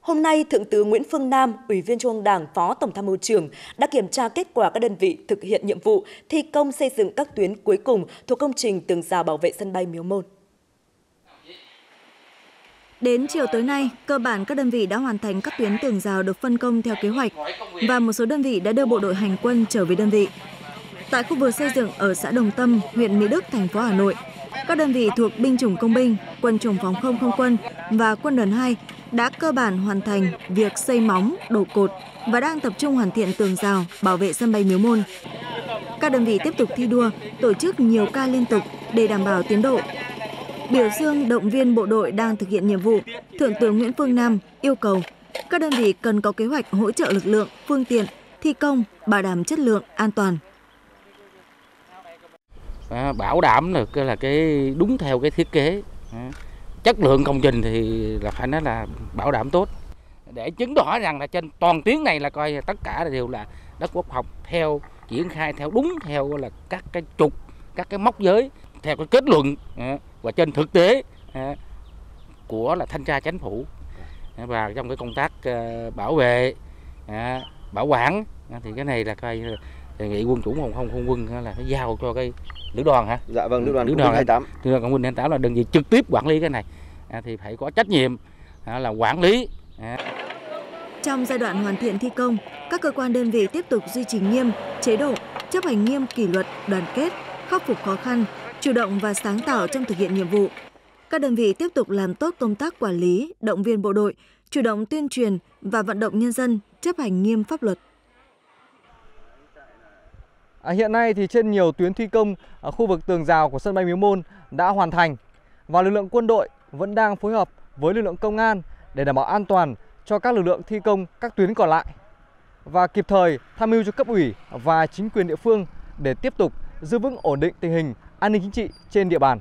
Hôm nay, Thượng tướng Nguyễn Phương Nam, Ủy viên Trung ương Đảng, Phó Tổng tham mưu trưởng đã kiểm tra kết quả các đơn vị thực hiện nhiệm vụ thi công xây dựng các tuyến cuối cùng thuộc công trình tường rào bảo vệ sân bay Miếu Môn. Đến chiều tối nay, cơ bản các đơn vị đã hoàn thành các tuyến tường rào được phân công theo kế hoạch và một số đơn vị đã đưa bộ đội hành quân trở về đơn vị. Tại khu vực xây dựng ở xã Đồng Tâm, huyện Mỹ Đức, thành phố Hà Nội, các đơn vị thuộc binh chủng công binh, quân chủng phòng không không quân và quân đoàn 2 đã cơ bản hoàn thành việc xây móng, đổ cột và đang tập trung hoàn thiện tường rào bảo vệ sân bay Miếu Môn. Các đơn vị tiếp tục thi đua, tổ chức nhiều ca liên tục để đảm bảo tiến độ. Biểu dương động viên bộ đội đang thực hiện nhiệm vụ, Thượng tướng Nguyễn Phương Nam yêu cầu các đơn vị cần có kế hoạch hỗ trợ lực lượng, phương tiện, thi công, bảo đảm chất lượng, an toàn. À, bảo đảm được là cái đúng theo cái thiết kế. À, chất lượng công trình thì là phải nói là bảo đảm tốt. Để chứng tỏ rằng là trên toàn tuyến này là coi tất cả đều là đất quốc phòng theo triển khai theo đúng theo là các cái trục các cái mốc giới theo cái kết luận à, và trên thực tế của là thanh tra chính phủ. Và trong cái công tác ờ, bảo vệ bảo quản thì cái này là coi đề nghị quân chủ phòng không không quân là phải giao cho cái lữ đoàn hả? Dạ vâng, lữ đoàn lữ đoàn 28. Lữ đoàn quân 28 là đơn vị trực tiếp quản lý cái này à, thì phải có trách nhiệm à, là quản lý. À. Trong giai đoạn hoàn thiện thi công, các cơ quan đơn vị tiếp tục duy trì nghiêm chế độ, chấp hành nghiêm kỷ luật, đoàn kết, khắc phục khó khăn, chủ động và sáng tạo trong thực hiện nhiệm vụ. Các đơn vị tiếp tục làm tốt công tác quản lý, động viên bộ đội, chủ động tuyên truyền và vận động nhân dân chấp hành nghiêm pháp luật. À, hiện nay thì trên nhiều tuyến thi công ở khu vực tường rào của sân bay Miếu Môn đã hoàn thành và lực lượng quân đội vẫn đang phối hợp với lực lượng công an để đảm bảo an toàn cho các lực lượng thi công các tuyến còn lại và kịp thời tham mưu cho cấp ủy và chính quyền địa phương để tiếp tục giữ vững ổn định tình hình an ninh chính trị trên địa bàn.